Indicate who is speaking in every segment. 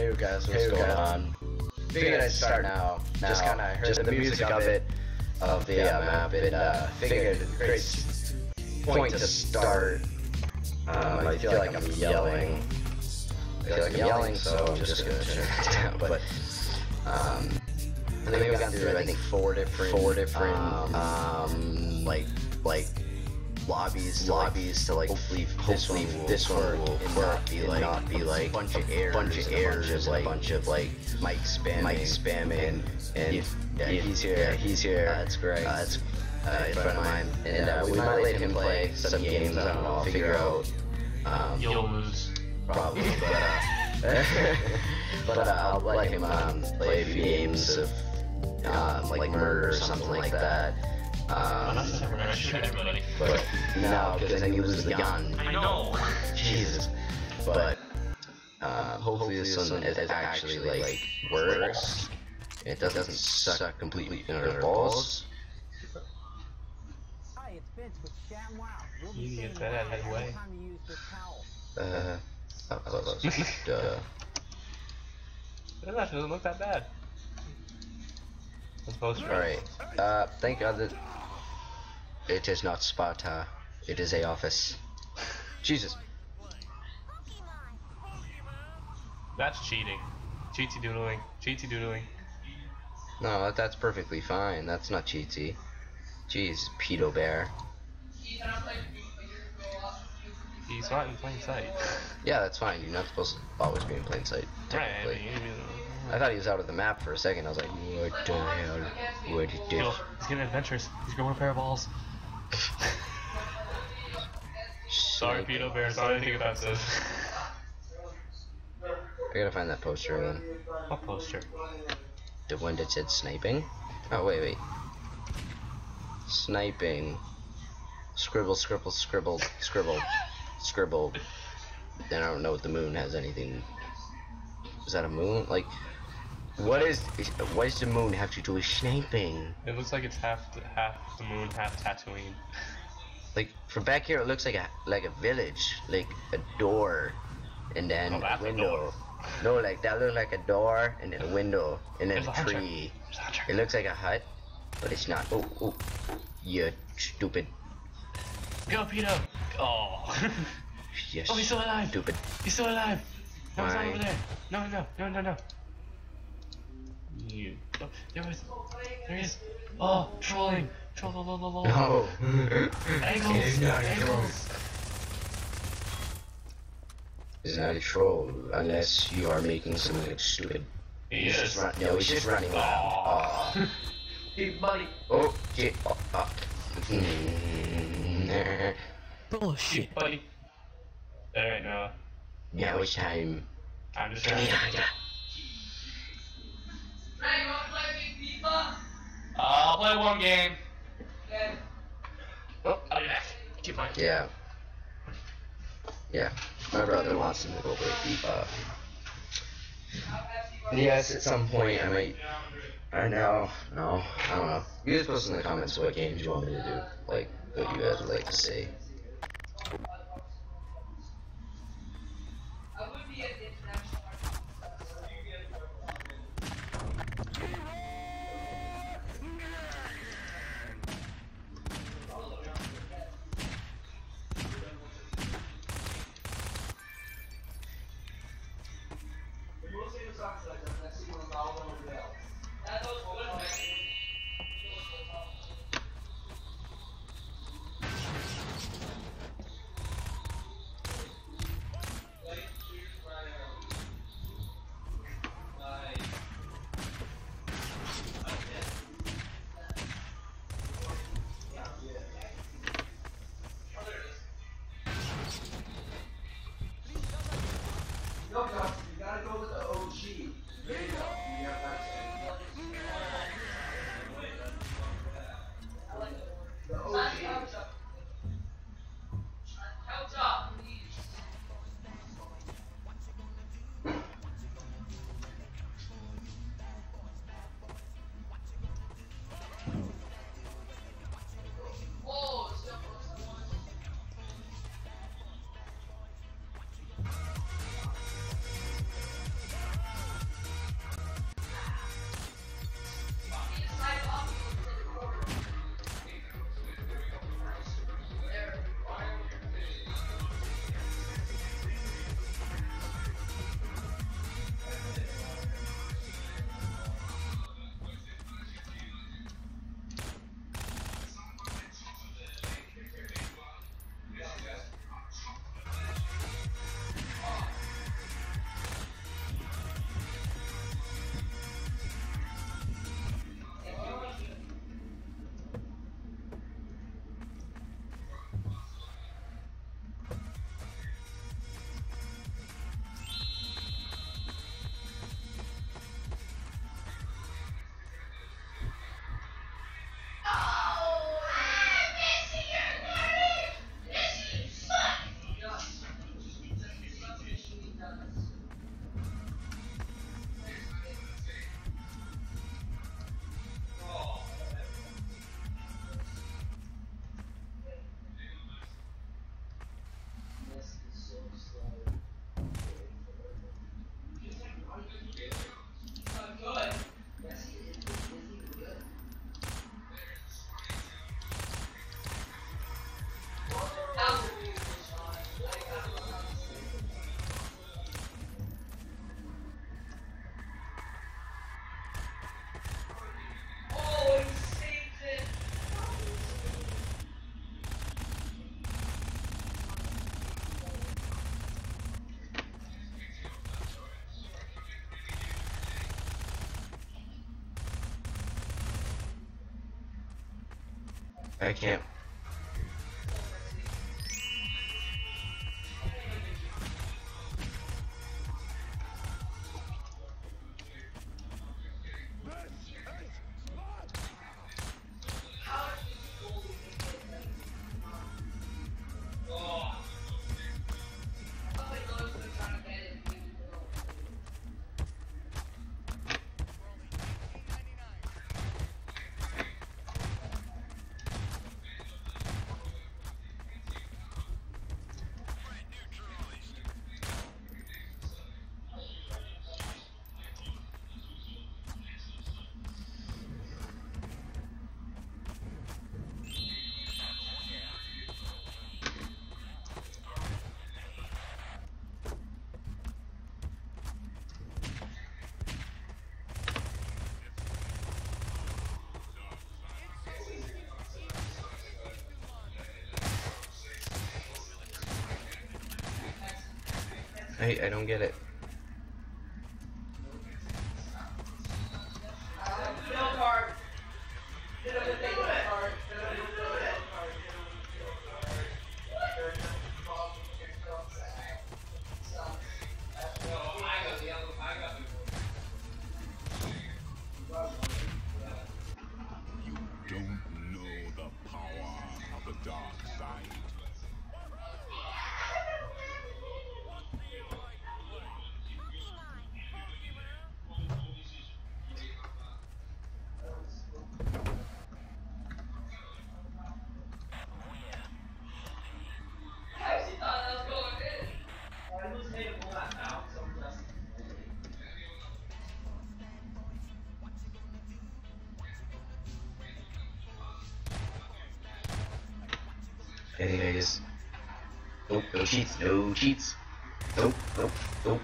Speaker 1: Hey you guys, what's
Speaker 2: Hey,
Speaker 1: going
Speaker 2: guys.
Speaker 1: on? Figured I'd start now.
Speaker 2: Just kinda heard
Speaker 1: just
Speaker 2: the music of it,
Speaker 1: of the uh, map, and uh, figured a great point to start. Um, I feel like I'm yelling. I feel like I'm yelling, so I'm just gonna turn it down. But um, I think we've gone through I think four different four different um, like like lobbies to lobbies to like hopefully hopefully this one will not be like not be like bunch of errors bunch of errors like a bunch of like mic spamming mic spamming. and yeah, he's here. yeah, he's here. That's great uh, that's uh, front friend of mine. and uh, we might let him play some games I don't know I'll figure out. um,
Speaker 3: You'll lose.
Speaker 1: probably. But uh, but uh, I'll let him um, play a few games of um, like murder or something like that.
Speaker 3: I'm not
Speaker 1: um,
Speaker 3: saying we're gonna shoot everybody.
Speaker 1: but no, because then you lose the gun.
Speaker 3: I know.
Speaker 1: Jesus. But uh, hopefully this one is actually like works. It doesn't suck completely in our balls.
Speaker 4: Hi, it's Vince with ShamWow. We'll be
Speaker 3: You
Speaker 4: sending
Speaker 3: get that out of the
Speaker 4: around
Speaker 3: way.
Speaker 4: every time you use this towel.
Speaker 1: Uh, oh, oh, duh.
Speaker 3: That actually doesn't look that bad. Let's post
Speaker 1: All right. Uh, thank God that it is not Sparta. It is a office. Jesus.
Speaker 3: That's cheating. Cheaty doodling. Cheaty doodling.
Speaker 1: No, that's perfectly fine. That's not cheaty. Jeez, pedo bear.
Speaker 3: He's not in plain sight.
Speaker 1: Yeah, that's fine. You're not supposed to always be in plain sight.
Speaker 3: right, I mean, uh,
Speaker 1: I thought he was out of the map for a second. I was like, what the hell? What did you
Speaker 3: he's getting adventures. He's growing a pair of balls. Sorry, Pedo Bear. Sorry anything offensive.
Speaker 1: I gotta find that poster again.
Speaker 3: What poster?
Speaker 1: The one that said sniping. Oh wait, wait. Sniping. Scribble, scribble, scribble, scribble, scribble. Then I don't know if the moon has anything. Is that a moon? Like, what is? What does the moon have to do with sniping?
Speaker 3: It looks like it's half the, half the moon, half Tatooine.
Speaker 1: Like from back here, it looks like a like a village, like a door, and then
Speaker 3: Oh,
Speaker 1: a
Speaker 3: that's a
Speaker 1: window. No, like that looks like a door, and then a window, and then
Speaker 3: There's a
Speaker 1: tree.
Speaker 3: There's a hunter.
Speaker 1: It looks like a hut, but it's not. Oh, oh, you stupid.
Speaker 3: Go, Pedo! Oh.
Speaker 1: Yes.
Speaker 3: oh, he's still alive!
Speaker 1: Stupid.
Speaker 3: He's still alive! No, he's not
Speaker 1: Why?
Speaker 3: over there! No, no, no, no, no. You. Oh, there was. There he is! Oh, trolling! Troll, troll, troll, troll, troll.
Speaker 1: No.
Speaker 3: Angles!
Speaker 1: It is not a
Speaker 3: Angles!
Speaker 1: It's not a troll unless you are making something like stupid.
Speaker 3: He
Speaker 1: He's just run- no, he's just running around.
Speaker 3: Oh. hey, buddy!
Speaker 1: Oh, get oh, oh. up.
Speaker 3: Bullshit! Buddy! Alright, Noah.
Speaker 1: now it's time.
Speaker 3: I'm just trying to. I'll play one game. Oh, I'll be back. Keep playing.
Speaker 1: Yeah. Yeah. My brother wants him to go play FIFA. Yes, at some point I might. I know. No, I don't know. You guys post in the comments what games you want me to do. Like, what you guys would like to see. I can't. I I don't get it. Anyways. Nope, no cheats, no cheats. Nope, nope, nope.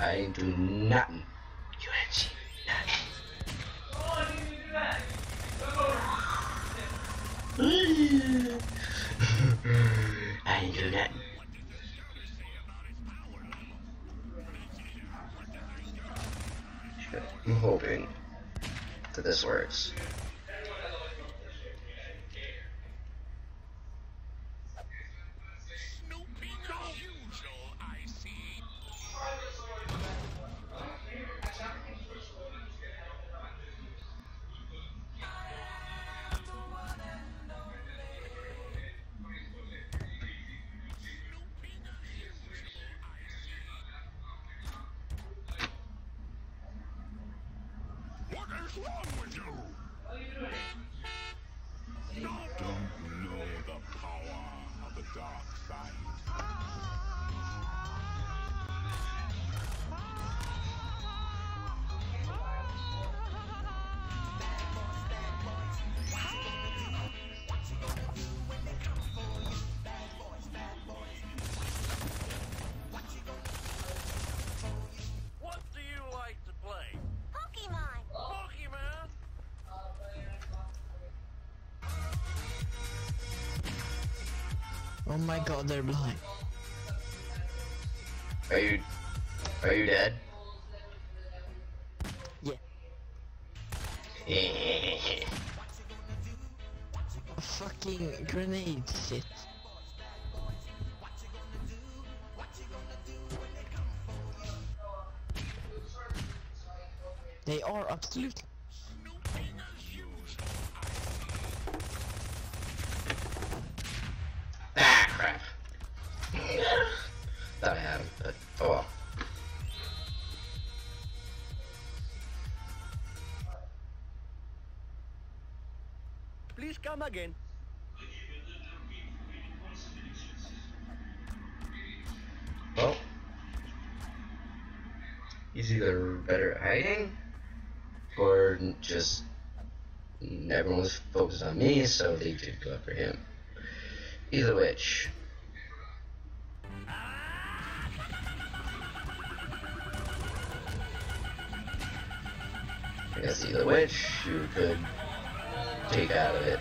Speaker 1: I do nothing. You ain't cheat nothing. I ain't do nothing. I'm hoping that this works.
Speaker 2: Dark side.
Speaker 5: Oh my god, they're blind.
Speaker 1: Are you are you dead?
Speaker 5: Yeah.
Speaker 1: Yeah.
Speaker 5: A fucking grenade shit. They are absolutely.
Speaker 6: Come again.
Speaker 1: Well, he's either better hiding, or just everyone was focused on me, so they did go after him. Either which. I guess either which you could take out of it.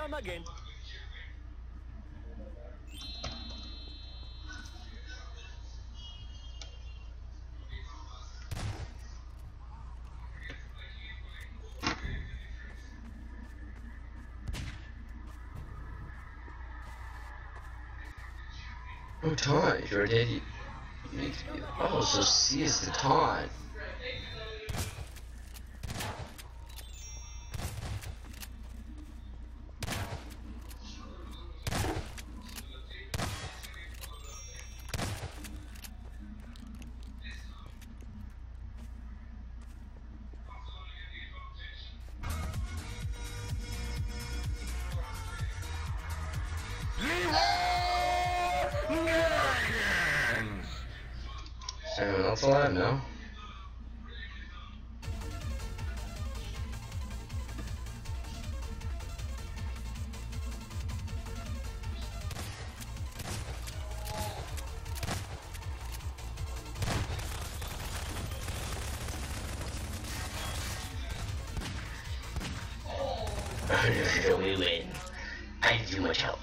Speaker 6: Come again.
Speaker 1: Oh, taunt. If you're dead, you, you need to be. Oh, so C is the taunt. Is anyone else alive? No. we win. I need too much help.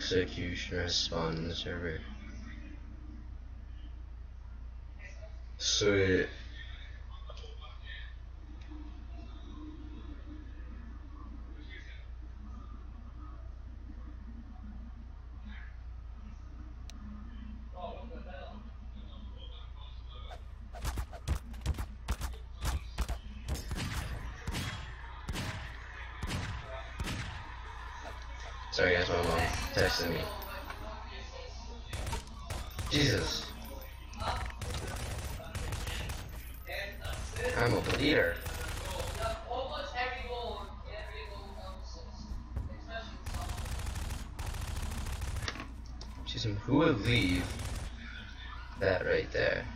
Speaker 1: Executioner spawned in the server. Sweet. Sorry guys, my mom texted me. Jesus. I'm a bleeder. Jeez, who would leave that right there?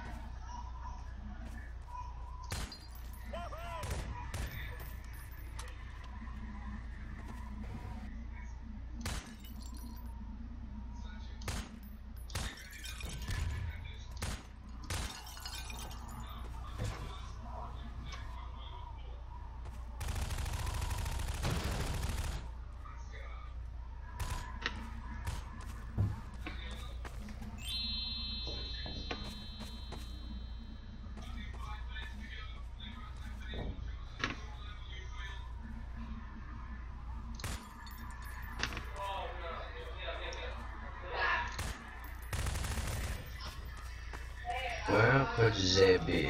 Speaker 1: Where could they be?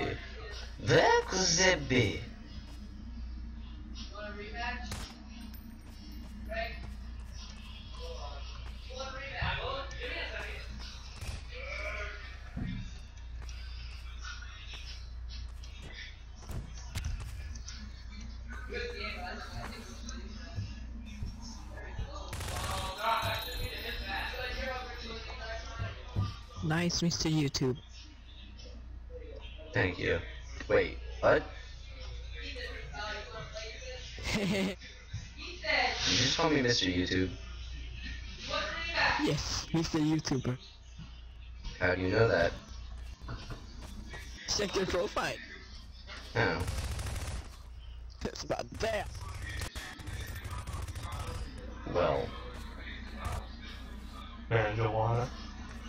Speaker 1: Where could they be?
Speaker 5: Nice, Mr. YouTube.
Speaker 1: Thank you. Wait, what? You just call me Mr. YouTube.
Speaker 5: yes, Mr. YouTuber.
Speaker 1: How do you know that?
Speaker 5: Check your profile.
Speaker 1: Oh.
Speaker 5: It's about there.
Speaker 1: Well,
Speaker 3: Marijuana.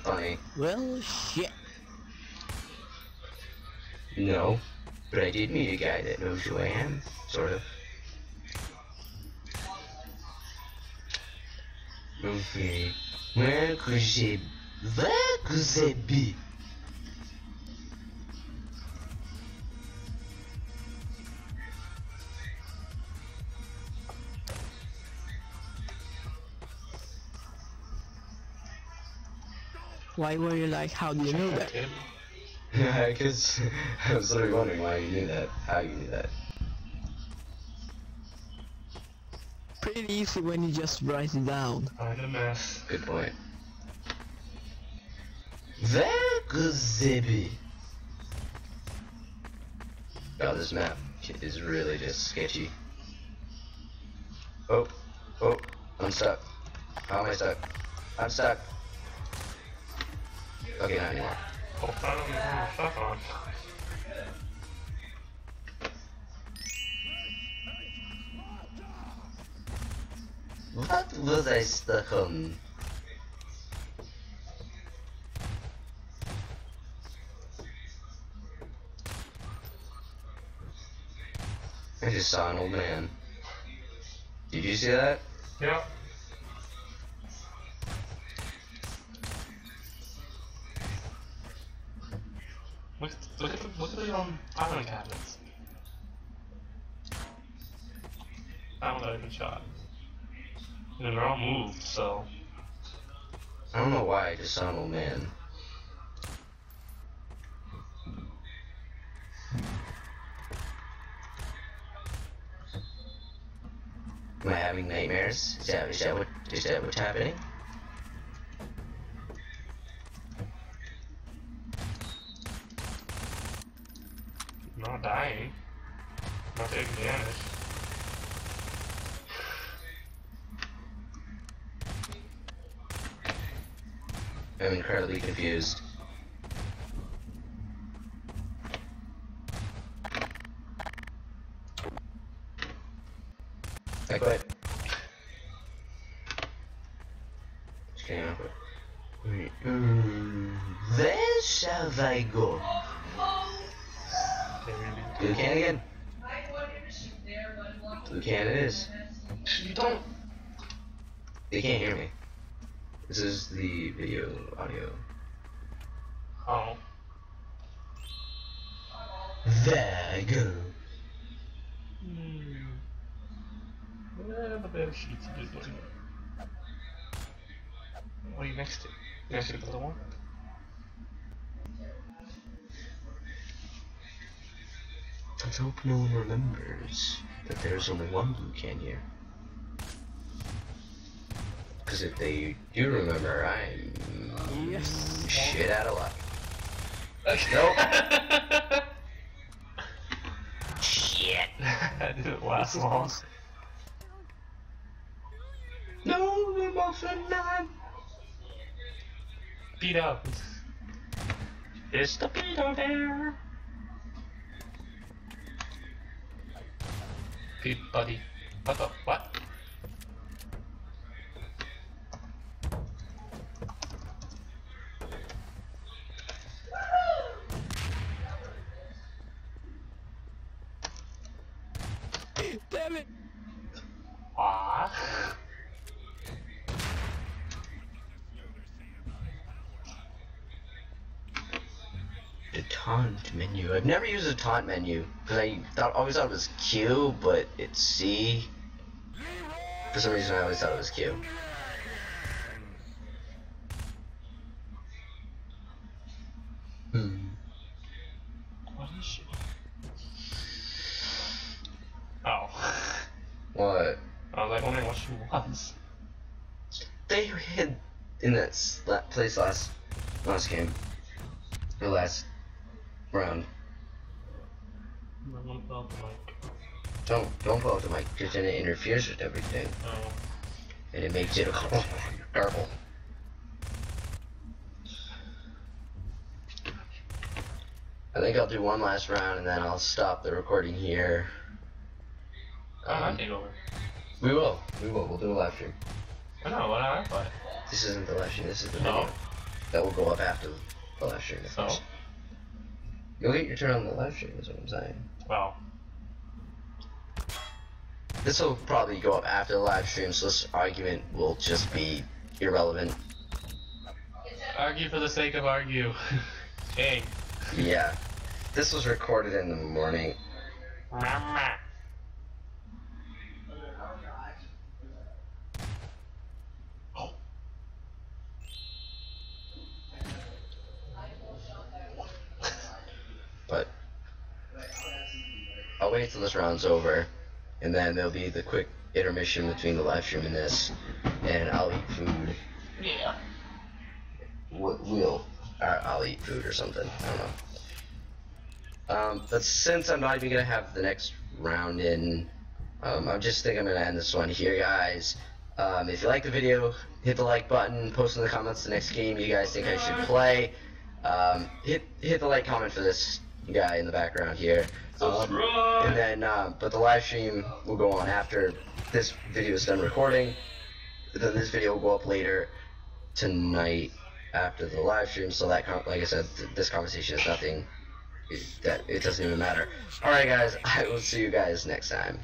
Speaker 1: funny.
Speaker 5: Well, shit.
Speaker 1: No. But I did meet a guy that knows who I am. Sort of. Okay. Where could she... Where could they be?
Speaker 5: Why were you like, how do you know that?
Speaker 3: Table.
Speaker 1: Because I was literally wondering why you knew that. How you knew that.
Speaker 5: Pretty easy when you just write it down.
Speaker 3: Find a mess.
Speaker 1: Good point. Where could they be? God, this map is really just sketchy. Oh, oh, I'm stuck. How am I stuck? I'm stuck. Okay, not anymore.
Speaker 3: I don't even have stuff on.
Speaker 1: I just saw an old man. Did you see that?
Speaker 3: Yeah. Look, at- the look at the um island cabinets. That one that I even shot. And they're all moved, so
Speaker 1: I don't know why I old man. Am I having nightmares? Is that, is that what is that what's happening?
Speaker 3: I'm not dying. I'm not taking damage.
Speaker 1: I'm incredibly confused.
Speaker 3: Yeah, the better sheets are just looking. What are you next to? You next to the other one?
Speaker 1: Let's hope no one remembers that there's only one blue can here. Because if they do remember, I'm
Speaker 5: Yes.
Speaker 1: shit out of luck.
Speaker 3: Nope.
Speaker 1: Shit.
Speaker 3: that didn't last long.
Speaker 1: No, the man.
Speaker 3: Beat up.
Speaker 1: It's the Peter Bear.
Speaker 3: Pete, buddy. What the? What?
Speaker 5: Damn it!
Speaker 3: Ah.
Speaker 1: The taunt menu. I've a taunt menu because I thought always thought it was Q, but it's C. For some reason, I always thought it was Q. Hmm.
Speaker 3: What is she? Oh.
Speaker 1: What?
Speaker 3: I was like wondering what she was.
Speaker 1: They hid in that place last last game, or last round.
Speaker 3: Want to build the mic.
Speaker 1: Don't don't blow up the mic because then it interferes with everything
Speaker 3: Oh.
Speaker 1: and it makes it a garble. I think I'll do one last round and then I'll stop the recording here. Um,
Speaker 3: take over.
Speaker 1: we will, we will, we'll do a live stream.
Speaker 3: I know, what I play.
Speaker 1: This isn't the live stream, this is the
Speaker 3: No.
Speaker 1: video. That will go up after the live stream.
Speaker 3: So,
Speaker 1: You'll get your turn on the live stream, is what I'm saying.
Speaker 3: well,
Speaker 1: This will probably go up after the live stream, so this argument will just be irrelevant.
Speaker 3: argue for the sake of argue. hey.
Speaker 1: Yeah. This was recorded in the morning. Wait till this round's over, and then there'll be the quick intermission between the live stream and this, and I'll eat food.
Speaker 3: Yeah.
Speaker 1: We'll, uh, I'll eat food or something. I don't know. Um, but since I'm not even gonna have the next round in, um, I just think I'm gonna end this one here, guys. Um, if you like the video, hit the like button, post in the comments the next game you guys think I should play. Um, hit hit the like comment for this guy in the background here. Um, and then, uh, but the live stream will go on after this video is done recording. Then this video will go up later tonight after the live stream. So that, like I said, th- this conversation is nothing. It, that it doesn't even matter. All right, guys. I will see you guys next time.